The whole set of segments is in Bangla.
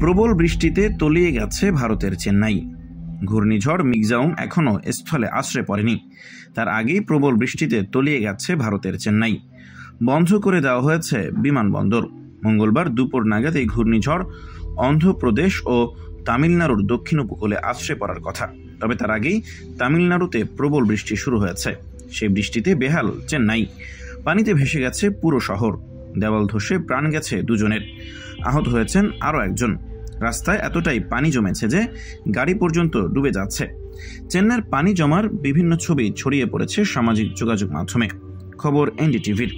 প্রবল বৃষ্টিতে তলিয়ে গেছে ভারতের চেন্নাই। ঘূর্ণিঝড় মিগজাউম এখনও স্থলে আশ্রয় পড়েনি। তার আগেই প্রবল বৃষ্টিতে তলিয়ে গেছে ভারতের চেন্নাই। বন্ধ করে দেওয়া হয়েছে বিমানবন্দর। মঙ্গলবার দুপুর নাগাদ এই ঘূর্ণিঝড় অন্ধ্রপ্রদেশ ও তামিলনাড়ুর দক্ষিণ উপকূলে আশ্রয় পড়ার কথা। তবে তার আগেই তামিলনাড়ুতে প্রবল বৃষ্টি শুরু হয়েছে। সেই বৃষ্টিতে বেহাল চেন্নাই। পানিতে ভেসে গেছে পুরো শহর। দেওয়াল ধসে প্রাণ গেছে দুজনের। আহত হয়েছেন আরও একজন। রাস্তায় এতটাই পানি জমেছে যে গাড়ি পর্যন্ত ডুবে যাচ্ছে। চেন্নাইয়ের পানি জমার বিভিন্ন ছবি ছড়িয়ে পড়েছে সামাজিক যোগাযোগ মাধ্যমে। খবর এনডিটিভির।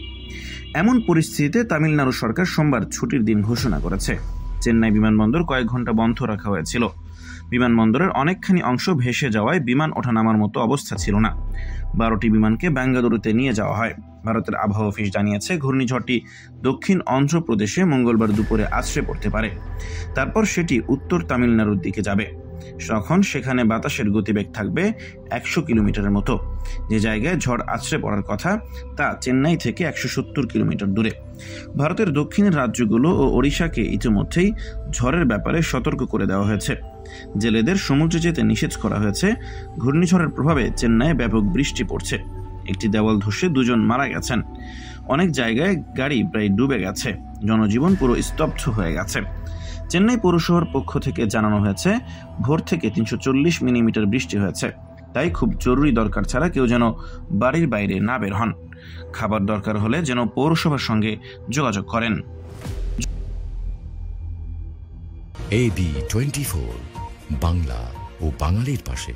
এমন পরিস্থিতিতে তামিলনাড়ু সরকার সোমবার ছুটির দিন ঘোষণা করেছে। চেন্নাই বিমানবন্দর কয়েক ঘণ্টা বন্ধ রাখা হয়েছিল। বিমানবন্দরের অনেকখানি অংশ ভেসে যাওয়ায় বিমান ওঠানামার মতো অবস্থা ছিল না। বারোটি বিমানকে বেঙ্গালুরুতে নিয়ে যাওয়া হয়। ভারতের আবহাওয়া অফিস জানিয়েছে, ঘূর্ণিঝড়টি দক্ষিণ অন্ধ্রপ্রদেশে মঙ্গলবার দুপুরে আছড়ে পড়তে পারে। তারপর সেটি উত্তর তামিলনাড়ুর দিকে যাবে। তখন সেখানে বাতাসের গতিবেগ থাকবে একশো কিলোমিটারের মতো। যে জায়গায় ঝড় আছড়ে পড়ার কথা, তা চেন্নাই থেকে একশো সত্তর কিলোমিটার দূরে। ভারতের দক্ষিণের রাজ্যগুলো ও ওড়িশাকে ইতিমধ্যেই ঝড়ের ব্যাপারে সতর্ক করে দেওয়া হয়েছে। জেলেদের সমুদ্রে যেতে নিষেধ করা হয়েছে। ঘূর্ণিঝড়ের প্রভাবে চেন্নাইয়ে ব্যাপক বৃষ্টি পড়ছে। একটি দেওয়াল ধসে দুজন মারা গেছেন। অনেক জায়গায় গাড়ি প্রায় ডুবে গেছে। জনজীবন পুরো স্তব্ধ হয়ে গেছে। চেন্নাই পৌরসভার পক্ষ থেকে জানানো হয়েছে, ভোর থেকে তিনশো চল্লিশ মিলিমিটার বৃষ্টি হয়েছে। তাই খুব জরুরি দরকার ছাড়া কেউ যেন বাড়ির বাইরে না বের হন। খাবার দরকার হলে যেন পৌরসভার সঙ্গে যোগাযোগ করেন। এবি টোয়েন্টি বাংলা ও বাঙালির পাশে।